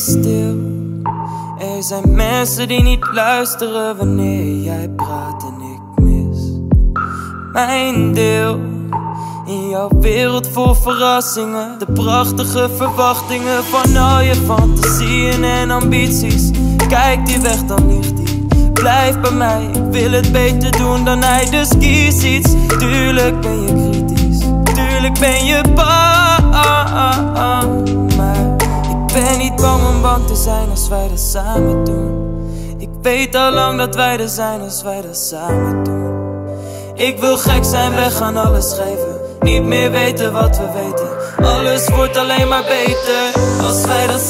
stil. Er zijn mensen die niet luisteren wanneer jij praat en ik mis mijn deel. In jouw wereld vol verrassingen, de prachtige verwachtingen van al je fantasieën en ambities. Kijk die weg, dan ligt die. Blijf bij mij, ik wil het beter doen dan hij, dus kies iets. Tuurlijk ben je kritisch, tuurlijk ben je bang. Te zijn als wij dat samen doen. Ik weet al lang dat wij er zijn als wij dat samen doen. Ik wil gek zijn, weg gaan alles geven. Niet meer weten wat we weten. Alles wordt alleen maar beter als wij dat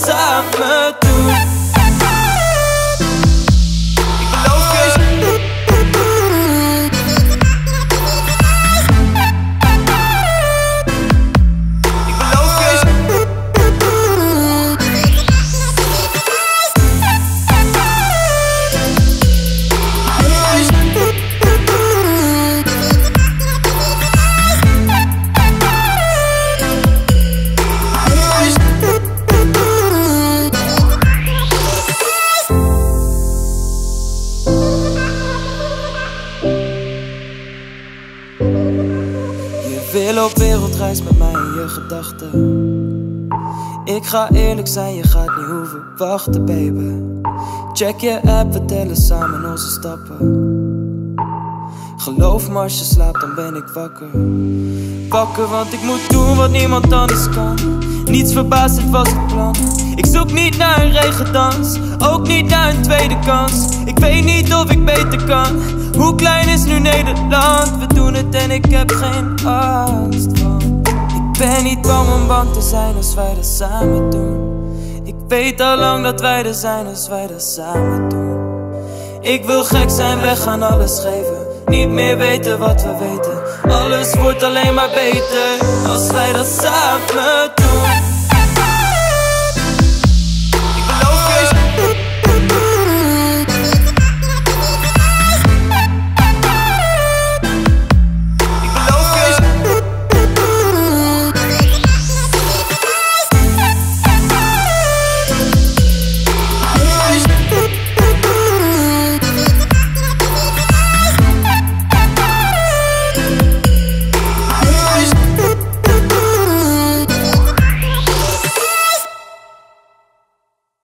wil op wereldreis met mij in je gedachten. Ik ga eerlijk zijn, je gaat niet hoeven wachten, baby. Check je app, we tellen samen onze stappen. Geloof me, als je slaapt, dan ben ik wakker. Wakker, want ik moet doen wat niemand anders kan. Niets verbaast, dit was het plan. Ik zoek niet naar een regendans, ook niet naar een tweede kans. Ik weet niet of ik beter kan. Hoe klein is nu Nederland? We doen het en ik heb geen angst van. Ik ben niet bang om bang te zijn als wij dat samen doen. Ik weet al lang dat wij er zijn als wij dat samen doen. Ik wil gek zijn, weg gaan alles geven. Niet meer weten wat we weten. Alles wordt alleen maar beter als wij dat samen doen.